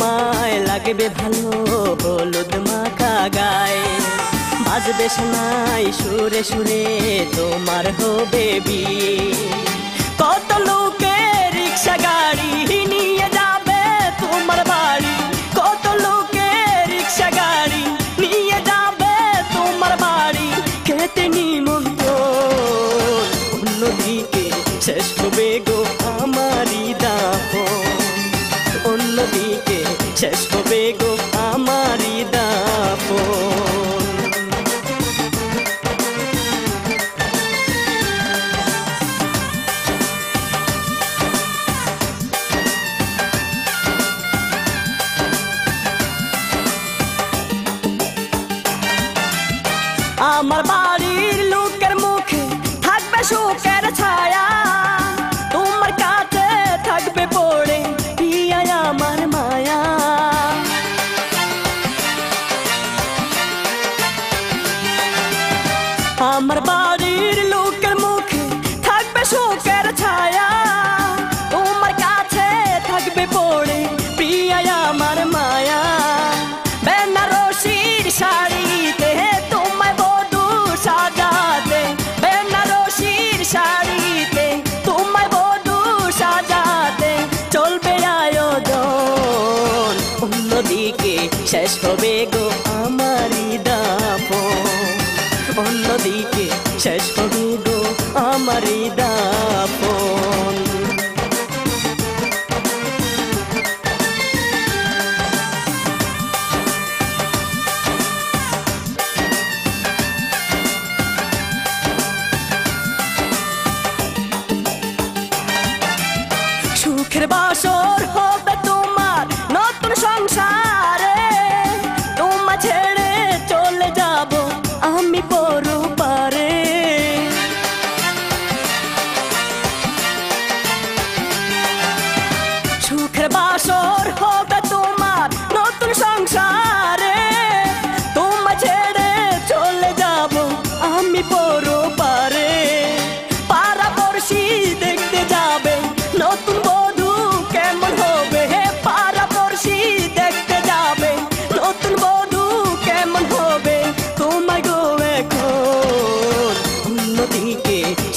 তোমায় লাগবে ভালো হলুদ মাখা গায়ে। বাজবে শোনাই সুরে সুরে তোমার হবে বিয়ে। কত লোকে রিক্সা গাড়ি নিয়ে যাবে তোমার বাড়ি। কত লোকে রিক্সা গাড়ি নিয়ে যাবে তোমার বাড়ি। খেতে নিমন্ত্রণ অন্যদিকে শেষ হবে গো আমারই দাপন শেষ হবে গো আমারই দাপন। আমার বাড়ির লোকের মুখে থাকবে সুখের ছায়া। আমার বাড়ির লোকের মুখে থাকবে সুখের ছায়া। তোমার কাছে থাকবে পড়ে প্রিয়া আমার মায়া। বেনারসির শাড়িতে তোমায় বধু সাজাতে। বেনারসির শাড়িতে তোমায় বধু সাজাতে। চলবে আয়োজন, অন্যদিকে শেষ হবে গো। অন্যদিকে শেষ হবে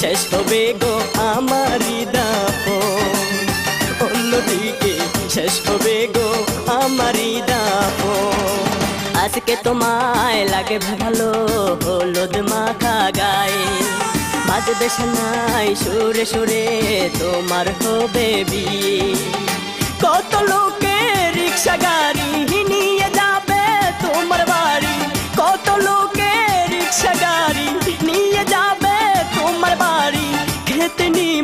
শেষ হবে গো আমারই দাপন। অন্যদিকে শেষ হবে গো দাপন। আজকে তোমায় লাগে ভালো হলুদ মাখা গায়ে। বাজবে শোনাই সুরে সুরে তোমার হবে বিয়ে। কত লোকে রিক্সা গাড়ি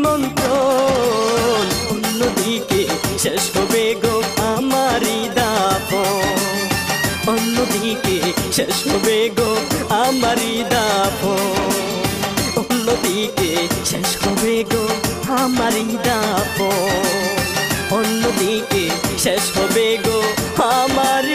নিমন্ত্রণ। অন্যদিকে শেষ হবে গো আমারই দাপন অন্যদিকে শেষ হবে গো আমারই দাপন অন্যদিকে শেষ হবে গো আমারই দাপন অন্যদিকে শেষ হবে গো আমার